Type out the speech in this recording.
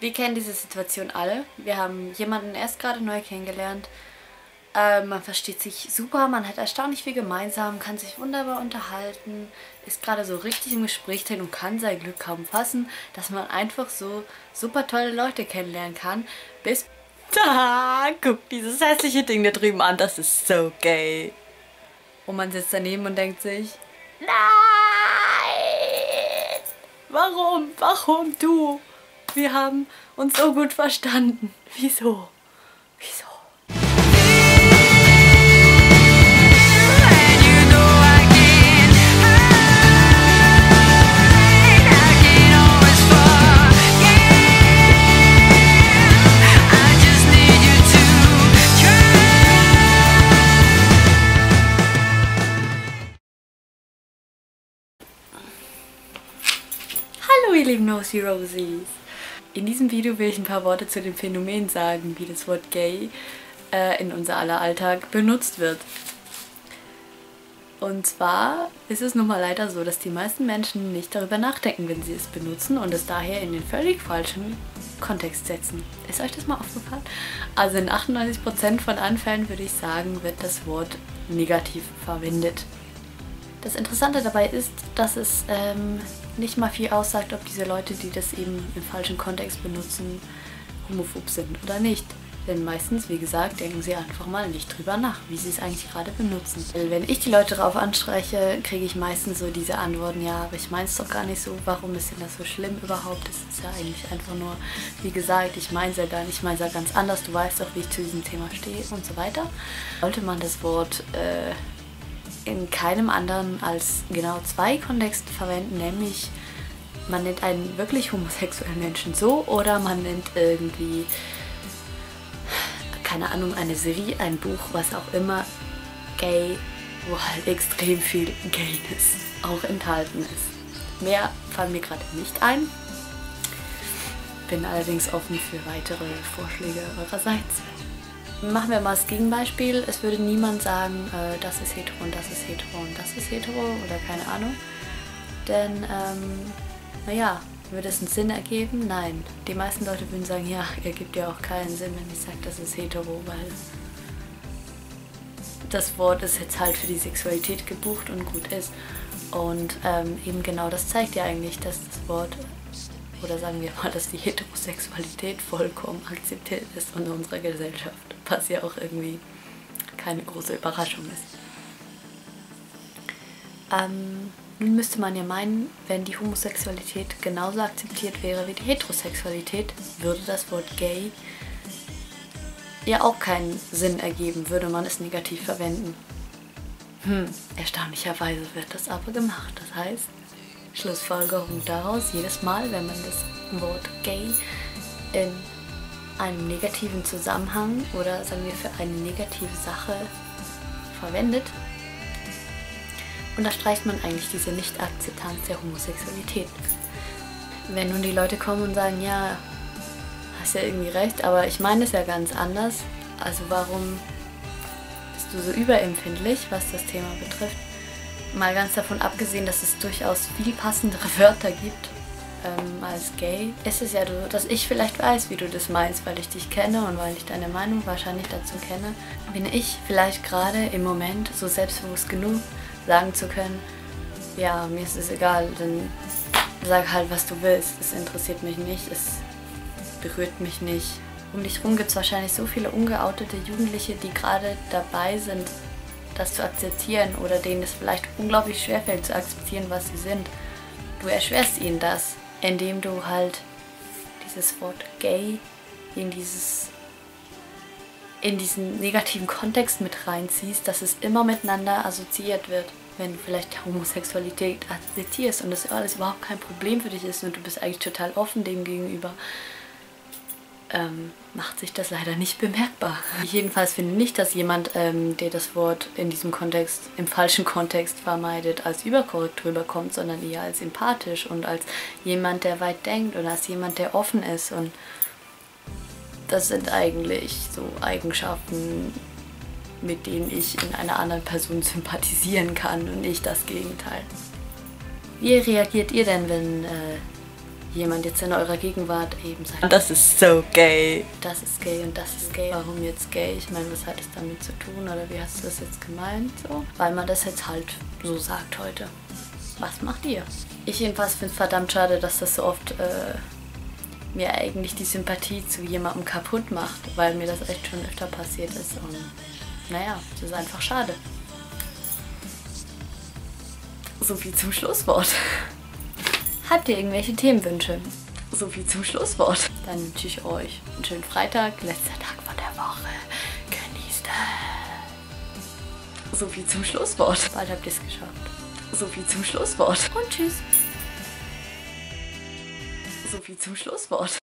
Wir kennen diese Situation alle. Wir haben jemanden erst gerade neu kennengelernt. Äh, man versteht sich super, man hat erstaunlich viel gemeinsam, kann sich wunderbar unterhalten, ist gerade so richtig im Gespräch drin und kann sein Glück kaum fassen, dass man einfach so super tolle Leute kennenlernen kann. Bis da, guck dieses hässliche Ding da drüben an, das ist so gay. Und man sitzt daneben und denkt sich, nein! Warum? Warum du? Wir haben uns so gut verstanden. Wieso? Wieso? Hallo ihr lieben Nosy Rosies! In diesem Video will ich ein paar Worte zu dem Phänomen sagen, wie das Wort gay äh, in unser aller Alltag benutzt wird. Und zwar ist es nun mal leider so, dass die meisten Menschen nicht darüber nachdenken, wenn sie es benutzen und es daher in den völlig falschen Kontext setzen. Ist euch das mal aufgefallen? Also in 98% von Anfällen würde ich sagen, wird das Wort negativ verwendet. Das Interessante dabei ist, dass es ähm, nicht mal viel aussagt, ob diese Leute, die das eben im falschen Kontext benutzen, homophob sind oder nicht. Denn meistens, wie gesagt, denken sie einfach mal nicht drüber nach, wie sie es eigentlich gerade benutzen. Weil wenn ich die Leute darauf anspreche, kriege ich meistens so diese Antworten, ja, aber ich meine es doch gar nicht so, warum ist denn das so schlimm überhaupt? Das ist ja eigentlich einfach nur, wie gesagt, ich meine es ja gar nicht, ich meine es ja ganz anders, du weißt doch, wie ich zu diesem Thema stehe und so weiter. Sollte man das Wort äh, in keinem anderen als genau zwei Kontexten verwenden, nämlich man nennt einen wirklich homosexuellen Menschen so oder man nennt irgendwie, keine Ahnung, eine Serie, ein Buch, was auch immer, gay, wo halt extrem viel Gayness auch enthalten ist. Mehr fallen mir gerade nicht ein. Bin allerdings offen für weitere Vorschläge eurerseits. Machen wir mal das Gegenbeispiel. Es würde niemand sagen, äh, das ist hetero und das ist hetero und das ist hetero oder keine Ahnung. Denn, ähm, naja, würde es einen Sinn ergeben? Nein. Die meisten Leute würden sagen, ja, ergibt ja auch keinen Sinn, wenn ich sage, das ist hetero, weil das Wort ist jetzt halt für die Sexualität gebucht und gut ist. Und ähm, eben genau das zeigt ja eigentlich, dass das Wort oder sagen wir mal, dass die Heterosexualität vollkommen akzeptiert ist in unserer Gesellschaft, was ja auch irgendwie keine große Überraschung ist. Ähm, nun müsste man ja meinen, wenn die Homosexualität genauso akzeptiert wäre wie die Heterosexualität, würde das Wort gay ja auch keinen Sinn ergeben, würde man es negativ verwenden. Hm, erstaunlicherweise wird das aber gemacht. Das heißt, Schlussfolgerung daraus, jedes Mal, wenn man das Wort gay in einem negativen Zusammenhang oder sagen wir für eine negative Sache verwendet, unterstreicht man eigentlich diese Nicht-Akzeptanz der Homosexualität. Wenn nun die Leute kommen und sagen, ja, hast ja irgendwie recht, aber ich meine es ja ganz anders, also warum bist du so überempfindlich, was das Thema betrifft? Mal ganz davon abgesehen, dass es durchaus viel passendere Wörter gibt ähm, als gay, ist es ja, so, dass ich vielleicht weiß, wie du das meinst, weil ich dich kenne und weil ich deine Meinung wahrscheinlich dazu kenne. Bin ich vielleicht gerade im Moment so selbstbewusst genug, sagen zu können, ja, mir ist es egal, dann sag halt, was du willst. Es interessiert mich nicht, es berührt mich nicht. Um dich herum gibt es wahrscheinlich so viele ungeoutete Jugendliche, die gerade dabei sind, das zu akzeptieren oder denen es vielleicht unglaublich schwerfällt zu akzeptieren, was sie sind. Du erschwerst ihnen das, indem du halt dieses Wort gay in dieses in diesen negativen Kontext mit reinziehst, dass es immer miteinander assoziiert wird. Wenn du vielleicht Homosexualität akzeptierst und das alles überhaupt kein Problem für dich ist und du bist eigentlich total offen dem gegenüber, ähm, macht sich das leider nicht bemerkbar. Ich jedenfalls finde nicht, dass jemand, ähm, der das Wort in diesem Kontext, im falschen Kontext vermeidet, als überkorrekt rüberkommt, sondern eher als empathisch und als jemand, der weit denkt und als jemand, der offen ist. Und das sind eigentlich so Eigenschaften, mit denen ich in einer anderen Person sympathisieren kann und nicht das Gegenteil. Wie reagiert ihr denn, wenn äh, jemand jetzt in eurer Gegenwart eben sagt, das ist so gay, das ist gay und das ist gay. Warum jetzt gay? Ich meine, was hat es damit zu tun oder wie hast du das jetzt gemeint? So, weil man das jetzt halt so sagt heute. Was macht ihr? Ich jedenfalls finde es verdammt schade, dass das so oft äh, mir eigentlich die Sympathie zu jemandem kaputt macht, weil mir das echt schon öfter passiert ist und naja, das ist einfach schade. So viel zum Schlusswort. Habt ihr irgendwelche Themenwünsche? So viel zum Schlusswort. Dann wünsche ich euch einen schönen Freitag, letzter Tag von der Woche. Genießt es. So viel zum Schlusswort. Bald habt ihr es geschafft. So viel zum Schlusswort. Und tschüss. So viel zum Schlusswort.